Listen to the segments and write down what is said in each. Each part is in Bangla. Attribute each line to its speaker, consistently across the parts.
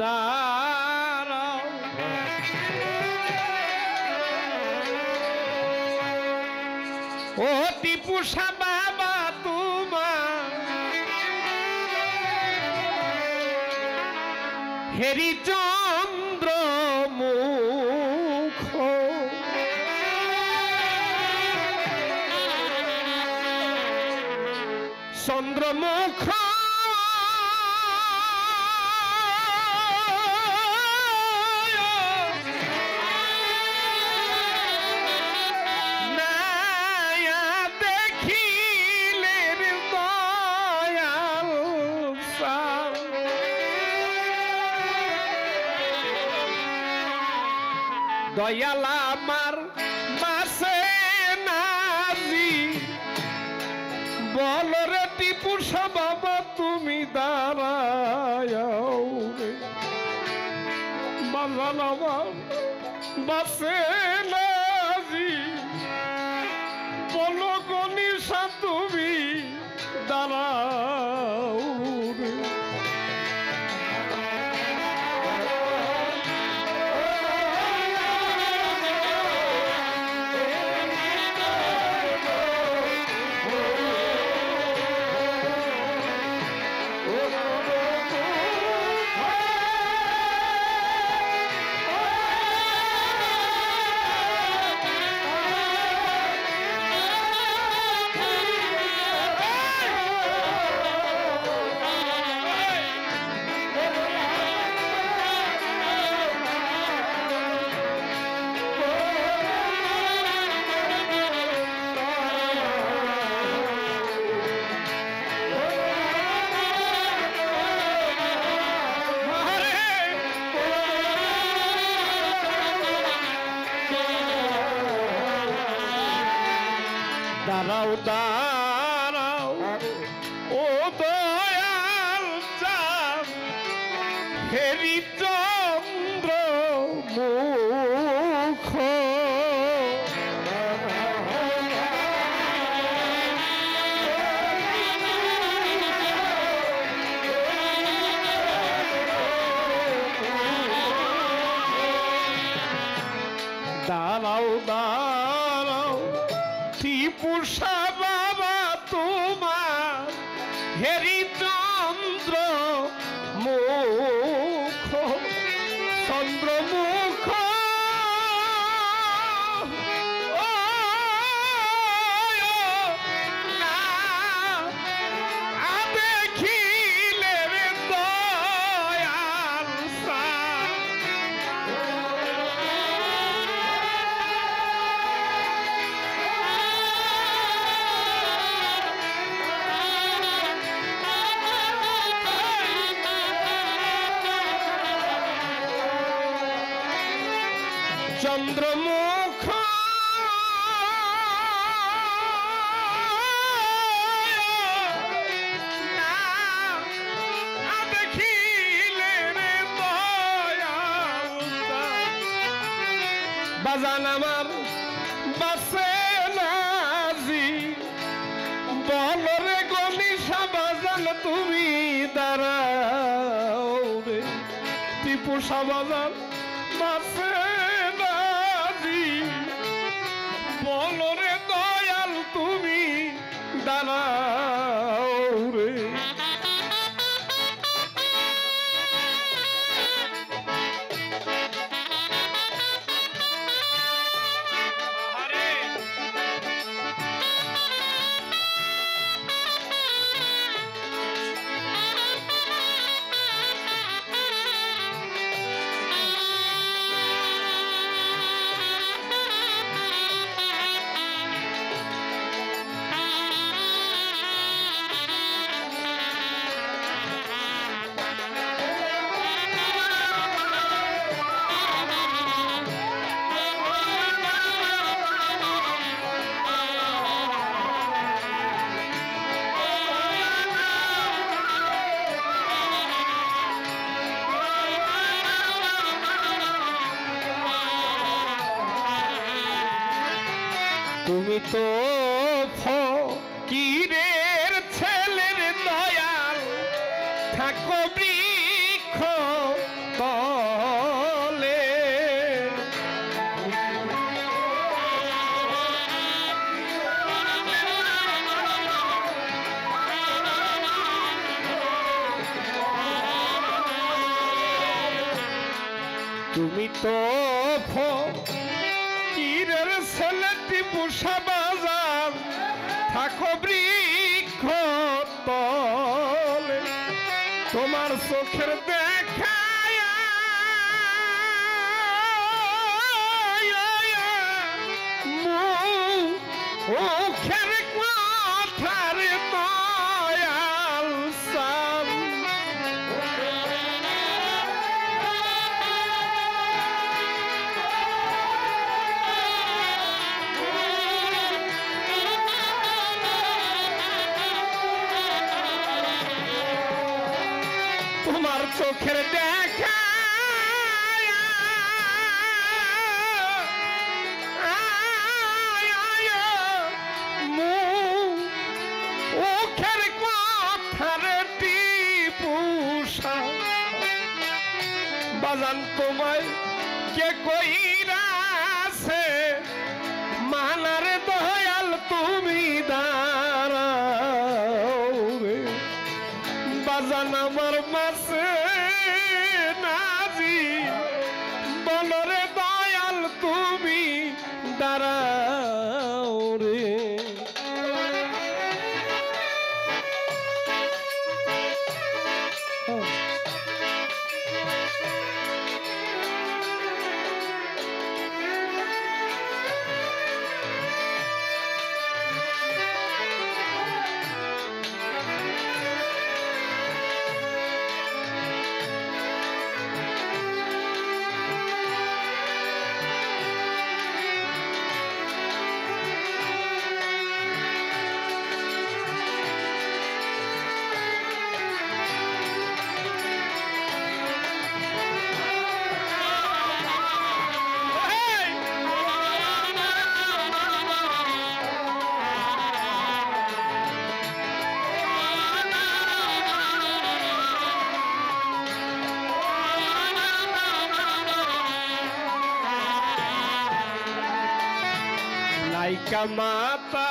Speaker 1: দাঁড়াও ও টিপুষা বাবা তোমার। হেরি চন্দ্র দয়াল আমার মাসে নাজি। বলরে টিপু বাবা তুমি দাঁড়াও রে। বাসে নাজি দাঁড়াও। ও দয়াল চাঁদ হেরি চন্দ্র মুখ হেরি বাজান আমার বাসে নাজি। বলরে গনিসা বাজান তুমি দাঁড়াও রে। টিপু সাবাজান তুমি তো ফকিরের ছেলের দয়াল। থাকো বৃক্ষ তলে। তুমি তো ফকির কিরের ছেলেটি টিপু বাজার। থাকো বৃক্ষ তোমার চোখের দেখায় মুখের কথার টিপুষা। বাজান তোমায় কে কইরাছে? মানার মাতা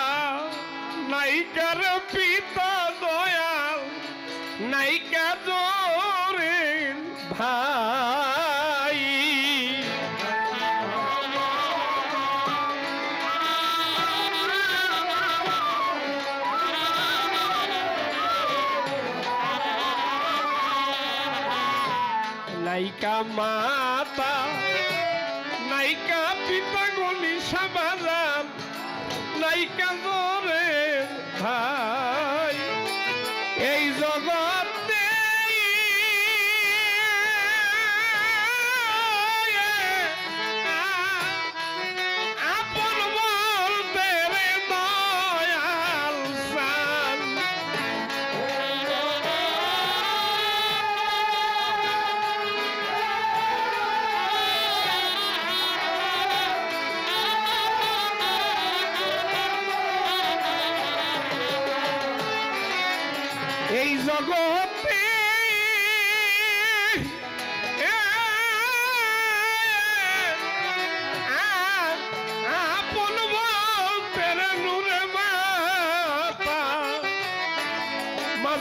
Speaker 1: নাইকার পিতা দয়াল নাইকা জোরের ভাই। নাইকা মাতা নাইকা পিতা গলি সাবাজান নাইকা জোরে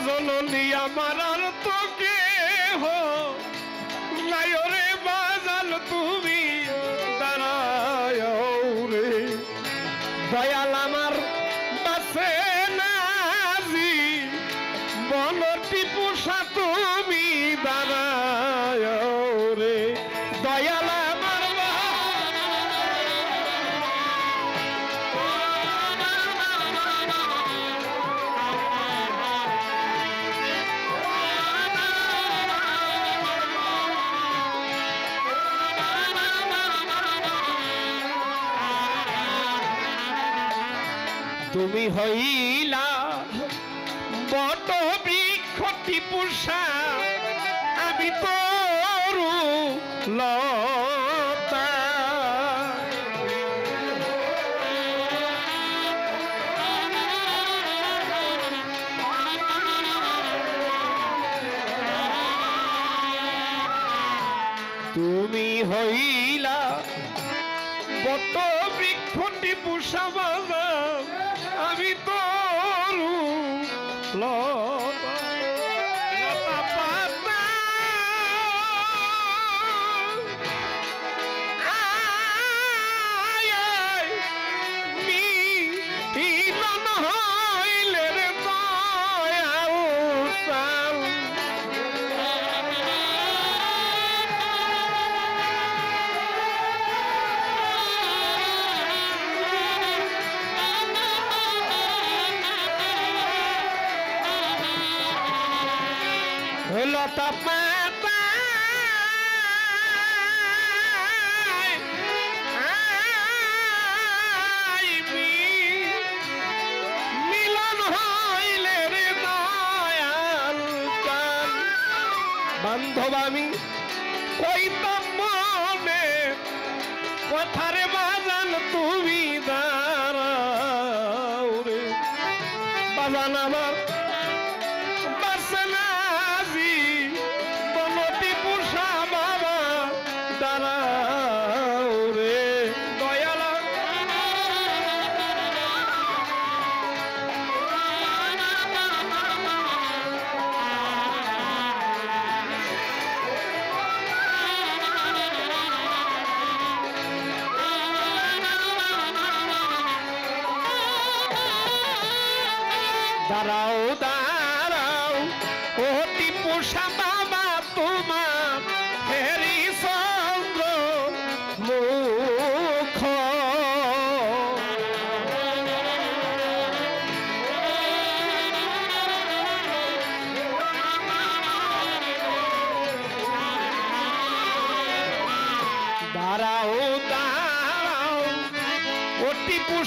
Speaker 1: মাজনলি আমার তো কেহ নাই রে বাজাল তুমি দাঁড়ায় রে। দয়াল আমার বাসে নাজি, বনটি পোষা তুমি দাঁড়ায় রে। দয়াল হইলা। বট বৃক্ষটি পুষা আমি তরু লতা তাপমাত্রা মিলন হইলে রে দয়াল বান্ধব আমি কইতাম মনে কথারে বাজান তুমি দাঁড়াও দাঁড়াও। ও টিপু বাবা তোমার হেরি চন্দ্র মুখ। দাঁড়াও দাঁড়াও। ও টিপু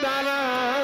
Speaker 1: তুমি